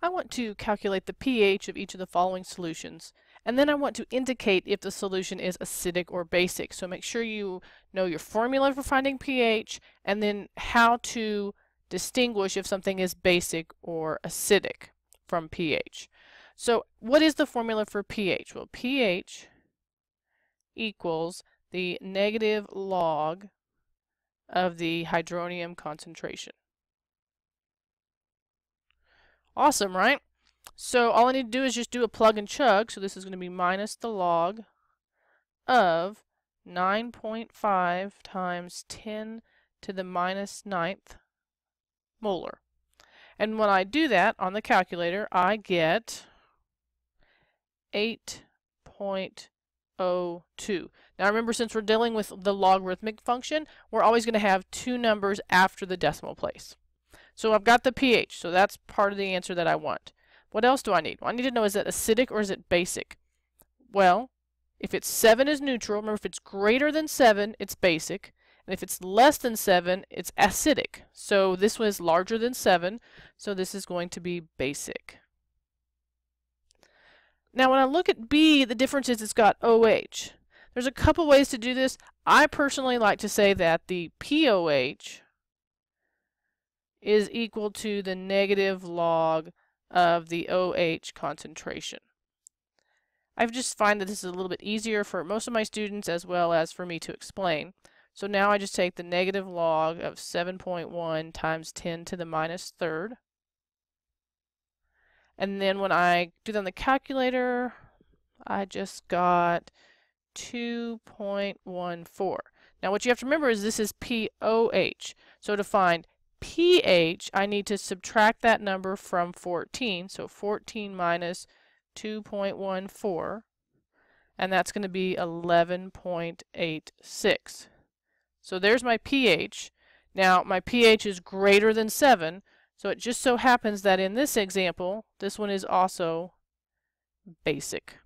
I want to calculate the pH of each of the following solutions. And then I want to indicate if the solution is acidic or basic. So make sure you know your formula for finding pH and then how to distinguish if something is basic or acidic from pH. So what is the formula for pH? Well, pH equals the negative log of the hydronium concentration. Awesome, right? So all I need to do is just do a plug and chug. So this is going to be minus the log of 9.5 times 10 to the minus ninth molar. And when I do that on the calculator, I get 8.02. Now remember, since we're dealing with the logarithmic function, we're always going to have two numbers after the decimal place. So I've got the pH, so that's part of the answer that I want. What else do I need? Well, I need to know is it acidic or is it basic? Well, if it's 7 is neutral, remember if it's greater than 7, it's basic. And if it's less than 7, it's acidic. So this one is larger than 7, so this is going to be basic. Now when I look at B, the difference is it's got OH. There's a couple ways to do this. I personally like to say that the POH is equal to the negative log of the OH concentration. I just find that this is a little bit easier for most of my students as well as for me to explain. So now I just take the negative log of 7.1 times 10 to the minus third. And then when I do that on the calculator, I just got 2.14. Now what you have to remember is this is POH. So to find pH, I need to subtract that number from 14. So 14 minus 2.14, and that's going to be 11.86. So there's my pH. Now my pH is greater than 7, so it just so happens that in this example, this one is also basic.